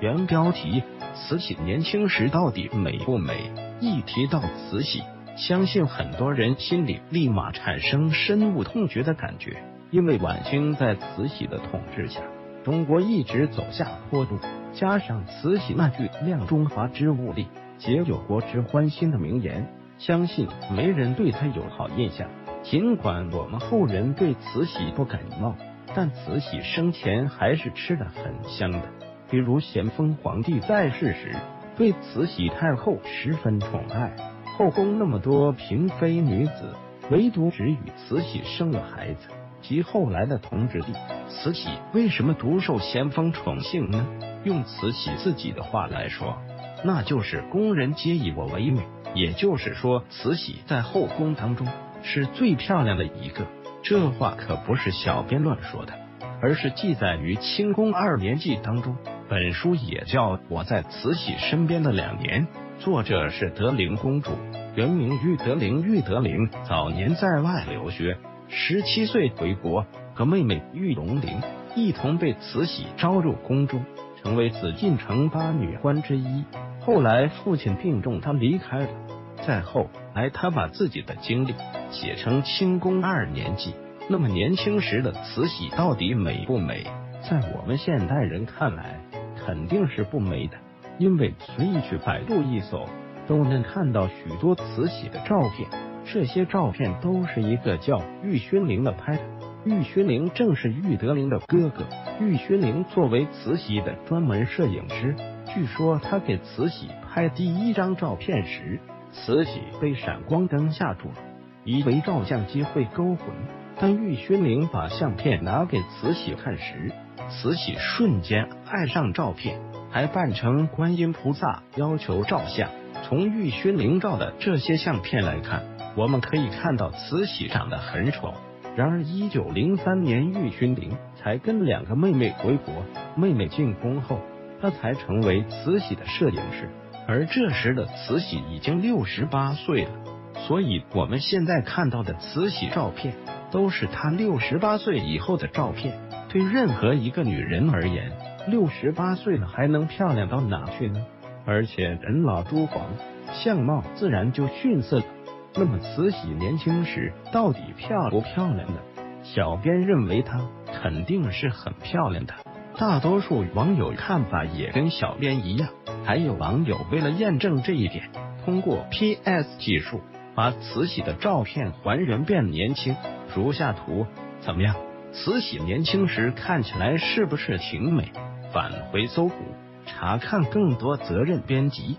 原标题：慈禧年轻时到底美不美？一提到慈禧，相信很多人心里立马产生深恶痛绝的感觉，因为晚清在慈禧的统治下，中国一直走下坡路。加上慈禧那句“量中华之物力，解有国之欢心”的名言，相信没人对她有好印象。尽管我们后人对慈禧不感冒，但慈禧生前还是吃的很香的。比如咸丰皇帝在世时，对慈禧太后十分宠爱，后宫那么多嫔妃女子，唯独只与慈禧生了孩子。及后来的同治帝，慈禧为什么独受咸丰宠幸呢？用慈禧自己的话来说，那就是宫人皆以我为美。也就是说，慈禧在后宫当中。是最漂亮的一个，这话可不是小编乱说的，而是记载于《清宫二年记》当中。本书也叫《我在慈禧身边的两年》，作者是德龄公主，原名玉德龄。玉德龄早年在外留学，十七岁回国，和妹妹玉龙龄一同被慈禧招入宫中，成为紫禁城八女官之一。后来父亲病重，她离开了。再后来，她把自己的经历写成《清宫二年记》。那么年轻时的慈禧到底美不美？在我们现代人看来，肯定是不美的。因为随意去百度一搜，都能看到许多慈禧的照片。这些照片都是一个叫玉勋龄的拍的。玉勋龄正是玉德龄的哥哥。玉勋龄作为慈禧的专门摄影师，据说他给慈禧拍第一张照片时。慈禧被闪光灯吓住了，以为照相机会勾魂。当玉勋龄把相片拿给慈禧看时，慈禧瞬间爱上照片，还扮成观音菩萨要求照相。从玉勋龄照的这些相片来看，我们可以看到慈禧长得很丑。然而，一九零三年，玉勋龄才跟两个妹妹回国，妹妹进宫后，他才成为慈禧的摄影师。而这时的慈禧已经六十八岁了，所以我们现在看到的慈禧照片都是她六十八岁以后的照片。对任何一个女人而言，六十八岁了还能漂亮到哪去呢？而且人老珠黄，相貌自然就逊色了。那么慈禧年轻时到底漂不漂亮呢？小编认为她肯定是很漂亮的。大多数网友看法也跟小编一样。还有网友为了验证这一点，通过 PS 技术把慈禧的照片还原变年轻。如下图，怎么样？慈禧年轻时看起来是不是挺美？返回搜狐查看更多责任编辑。